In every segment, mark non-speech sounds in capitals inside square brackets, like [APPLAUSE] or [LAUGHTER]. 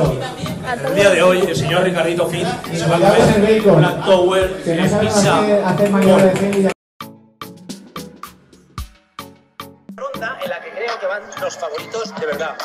El día de hoy, el señor Ricardito Fin se va a comer una Tower Que no pizza ronda en la que creo que van los favoritos de verdad.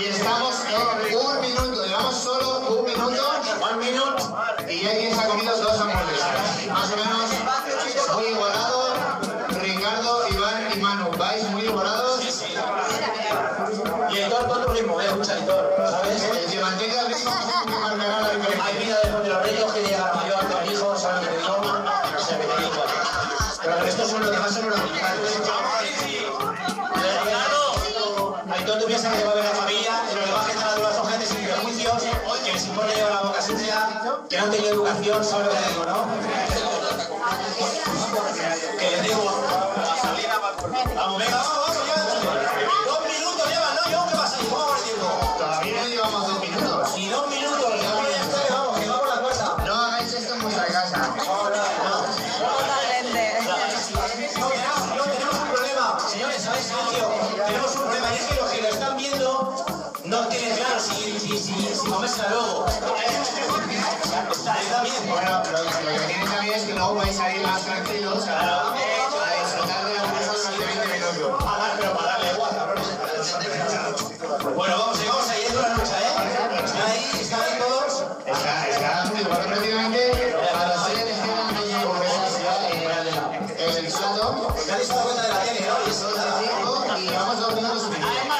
Y estamos en un minuto, llevamos solo un minuto, one minute, y ya quien se ha comido dos hamburguesas. Más o menos muy igualado. Ricardo, Iván y Manu, vais muy igualados. Y con tu ritmo, eh, escucha, ¿sabes? El que mantenga el ritmo [LAUGHS] que marcará la diferencia. Hay vida después de los reyes que llega mayor a tu hijo, ¿sabes lo que digo? Digo. Pero el resto son los demás son los principales. Aitor, tú piensas que te va a ver la familia, prejuicios, que les importa llevar la boca sucia, que no han tenido educación, ¿sabes lo que te digo, no? Que les digo, vamos, venga, vamos, vamos, ya. Dos minutos llevan, ¿no? ¿Yo qué pasa? ahí? ¿Cómo va el tiempo? Todavía no llevamos dos minutos. Y dos minutos, ya voy a estar, vamos, que vamos a la cuarta. No hagáis esto en vuestra casa. No, no, no, tenemos un problema, señores, ¿sabéis, Sergio? Tenemos comérsela luego. Está, está bien. Bueno, lo, lo que tienen también es que luego vais a ir más tranquilos a, a disfrutar de la hamburguesa durante 20 minutos. A dar, pero para darle igual, cabrones. Bueno, vamos, ahí, vamos ahí, es dura lucha, ¿eh? ¿Están ahí? ¿Están ahí todos? Está, está bueno, prácticamente a dos hamburguesas en el sueldo. Ya habéis dado cuenta de la tele, ¿no? Y las vamos dos minutos y medio.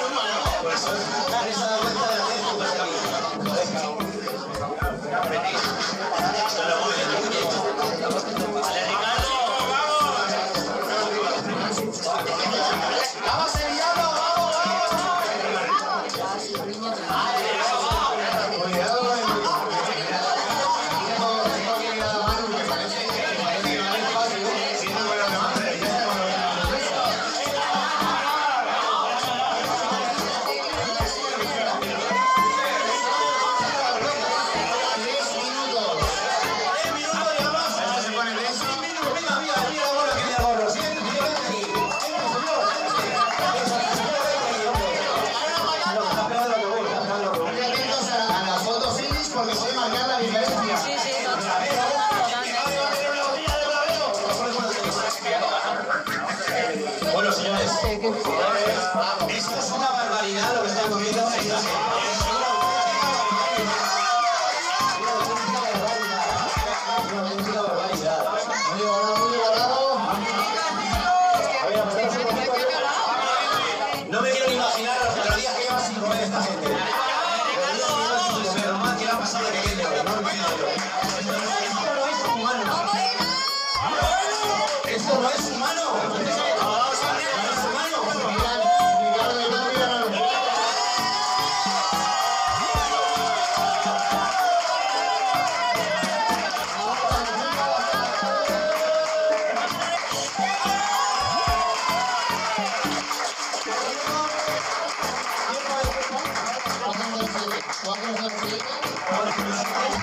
Esto es una barbaridad lo que están comiendo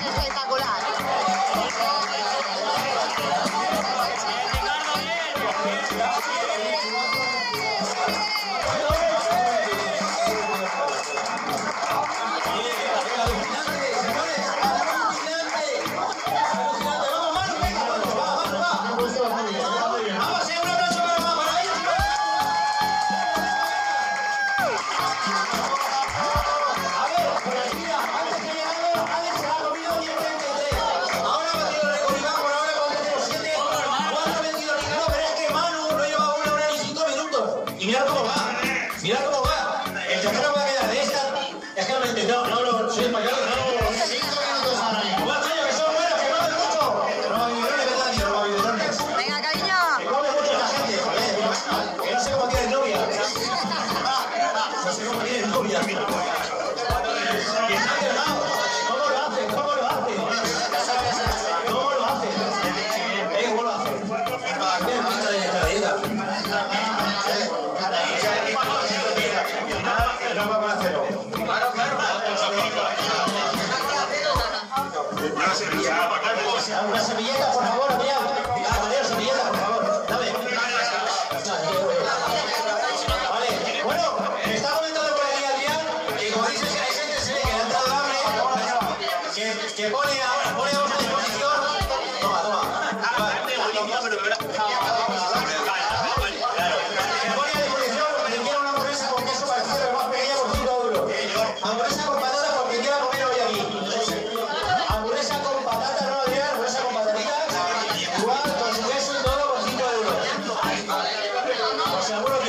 espectacular. señor, no no. Cinco minutos ahora mismo. Guachayo, que son buenos, que comen mucho. Probabilidades, Dani. Venga, cariño. Que come mucho la gente, joder. Que no sé cómo tienes novia. [LAUGHS] Ah, ah, ah, no sé cómo tienes novia, mira. Que está cerrado. una servilleta, por favor. Por